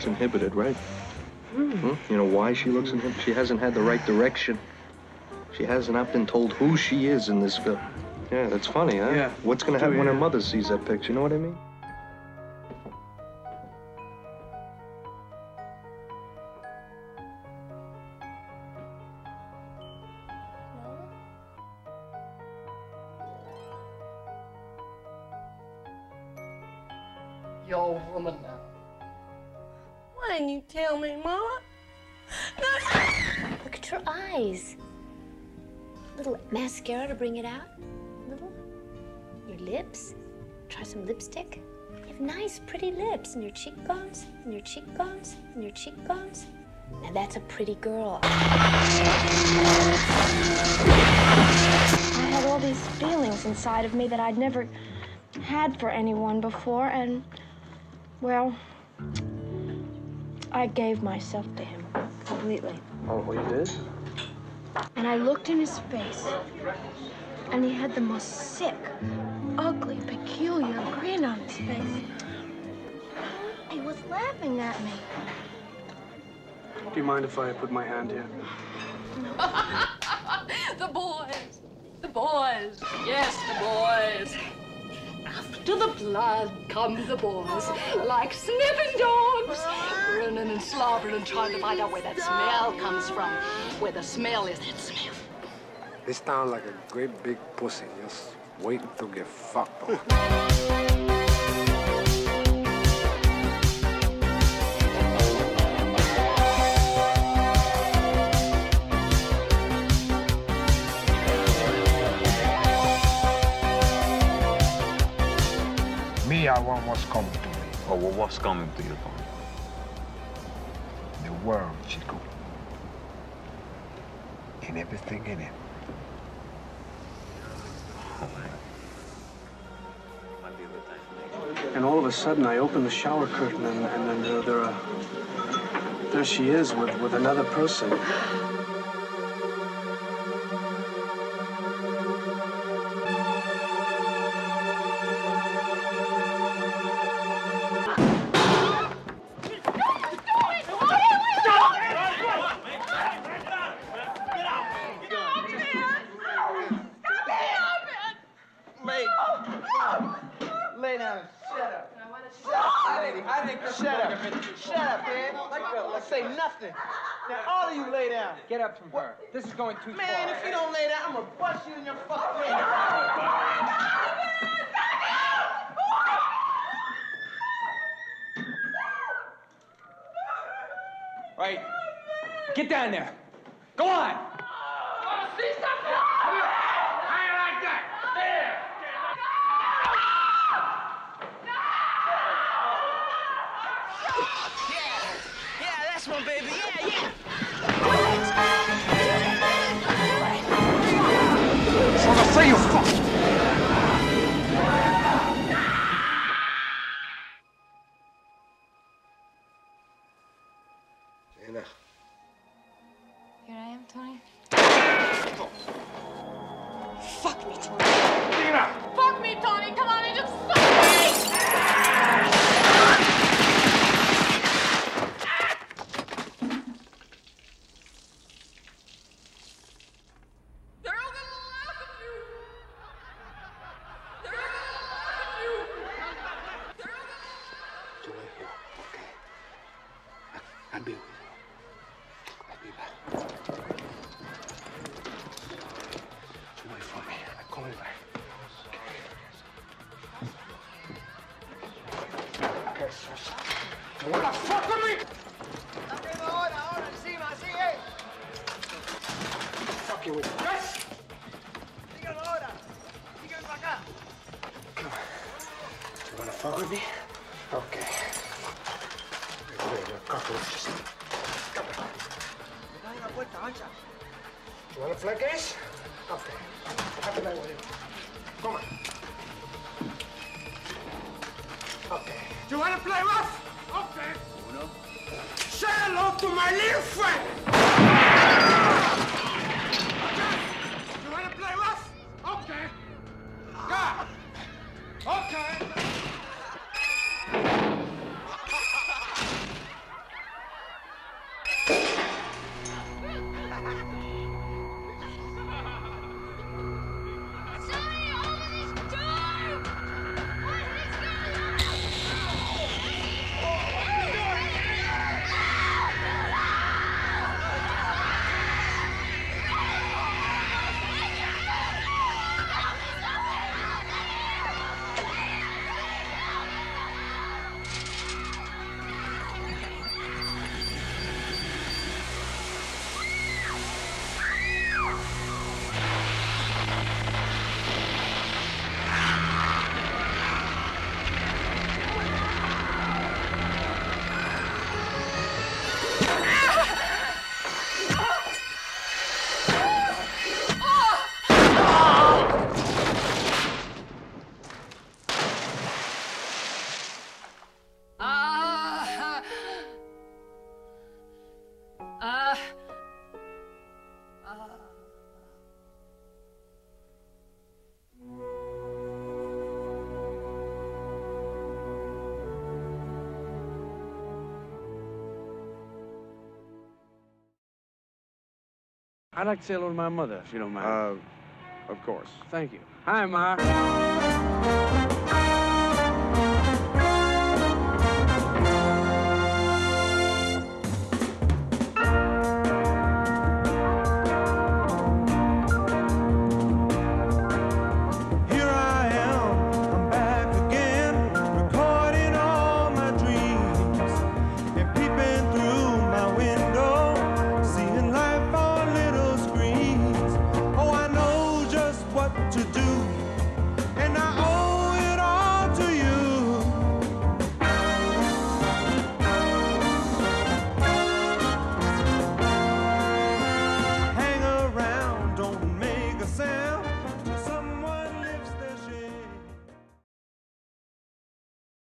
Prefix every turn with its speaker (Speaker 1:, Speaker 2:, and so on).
Speaker 1: looks inhibited, right? Hmm? You know why she looks inhibited? She hasn't had the right direction. She has not been told who she is in this film. Yeah, that's funny, huh?
Speaker 2: Yeah.
Speaker 1: What's gonna
Speaker 2: Do
Speaker 1: happen when her mother sees that picture? You know what I mean?
Speaker 3: You're woman now.
Speaker 4: Why didn't you tell me, Mama?
Speaker 5: Look at your eyes. A Little mascara to bring it out. A Little. Your lips. Try some lipstick. You have nice, pretty lips. And your cheekbones. And your cheekbones. And your cheekbones. Now that's a pretty girl.
Speaker 6: I had all these feelings inside of me that I'd never had for anyone before, and, well, I gave myself to him completely.
Speaker 2: Oh, well, you did?
Speaker 6: And I looked in his face, and he had the most sick, ugly, peculiar grin on his face. He was laughing at me.
Speaker 2: Do you mind if I put my hand here?
Speaker 3: the boys. The boys. Yes, the boys. After the blood come the boys, like sniffing dogs, grinning and slobbering and trying to find out where that smell comes from. Where the smell is, that smell.
Speaker 7: They sound like a great big pussy, just waiting to get fucked on. What's coming to me.
Speaker 8: Oh, well, what's coming to you, Tony?
Speaker 7: The world, Chico. And everything in it.
Speaker 2: And all of a sudden, I open the shower curtain, and, and then there, there, are, there she is with, with another person.
Speaker 9: Let go. Say nothing. Now, all of you lay down.
Speaker 10: Get up from her. This is going too
Speaker 9: Man,
Speaker 10: far.
Speaker 9: if you don't lay down, I'm gonna bust you in your fucking head.
Speaker 10: Right. Get down there. Go on.
Speaker 9: Yeah, that's my baby. Yeah, yeah.
Speaker 7: So I say you fuck. Gina.
Speaker 11: Here I am, Tony.
Speaker 4: Fuck me, Tony.
Speaker 7: Tina!
Speaker 3: Fuck me, Tony. Come on and just fuck me. They're all gonna laugh at you. They're all gonna laugh at you. They're all gonna
Speaker 7: You lay here, okay? I- I'll be with you. I'll be back. You wait for me. I'm coming back. Okay. You wanna fuck with me?
Speaker 9: Ahora, ahora, encima, así es.
Speaker 7: Fucking with you. Yes!
Speaker 9: Dígalo ahora. Dígalo para acá.
Speaker 7: You wanna fuck with me? Okay. Cockroaches.
Speaker 9: Dale la puerta, ancha.
Speaker 7: You wanna fly case? Okay. Night with you. Come on. Okay.
Speaker 9: You wanna play rough? Okay. Uno. Say hello to my little friend. You wanna play rough? Okay. Yeah. Okay.
Speaker 12: I'd like to say hello to my mother, if you don't mind.
Speaker 13: Uh, of course.
Speaker 12: Thank you. Hi, Ma.